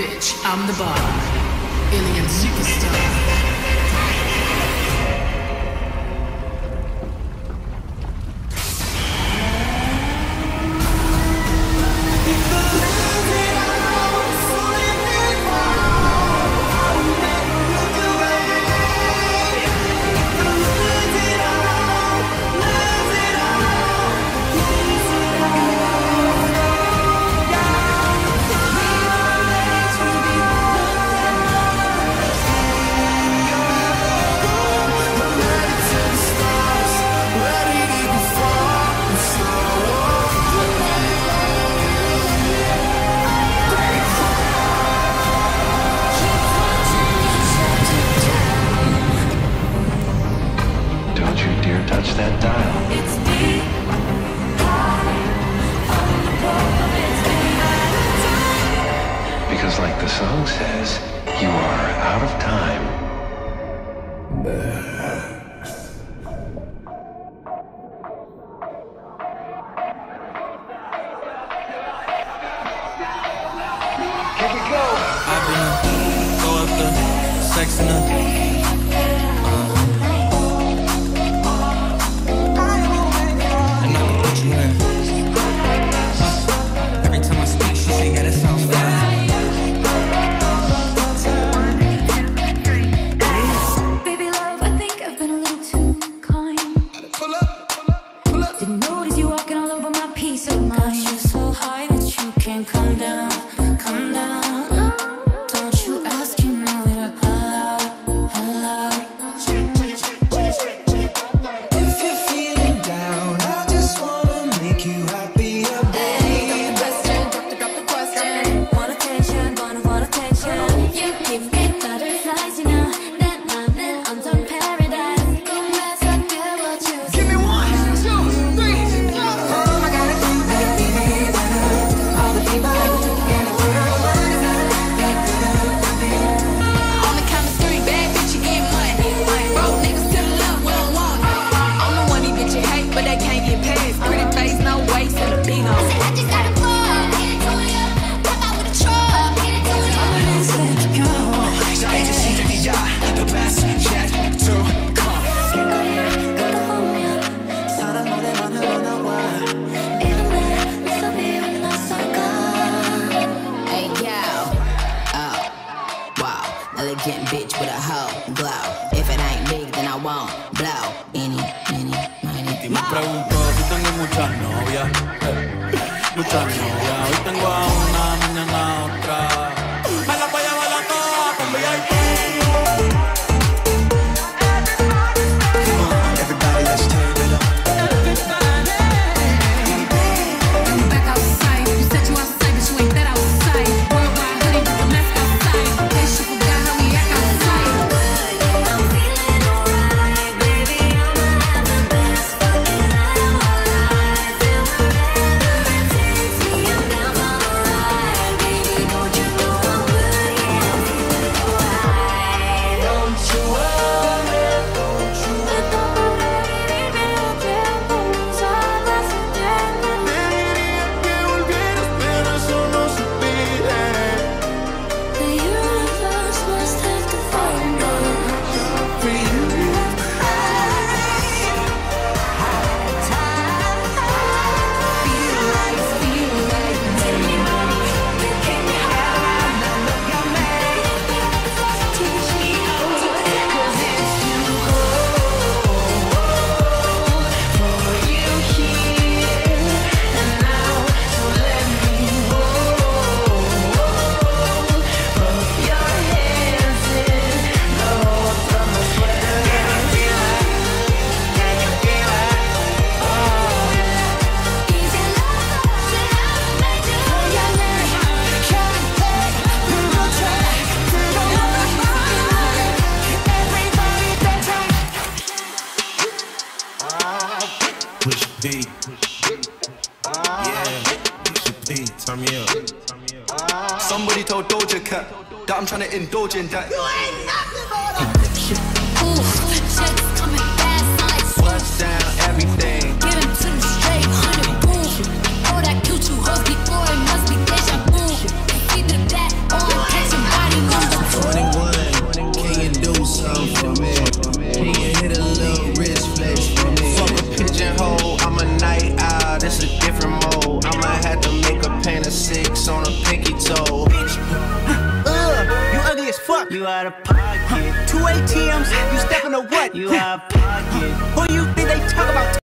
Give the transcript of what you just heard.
bitch, I'm the bomb. Alien superstar. touch that dial. It's because like the song says, you are out of time. Here we go. I've been sex Mexican bitch with a hoe glow. If it ain't big, then I won't blow. Any, any, any. Y pregunto si tengo muchas novias, muchas novias. Somebody told Doja Cat that I'm trying to indulge in that. out of pocket. Two ATMs, you stepping to what? You out of pocket. Who you think they talk about?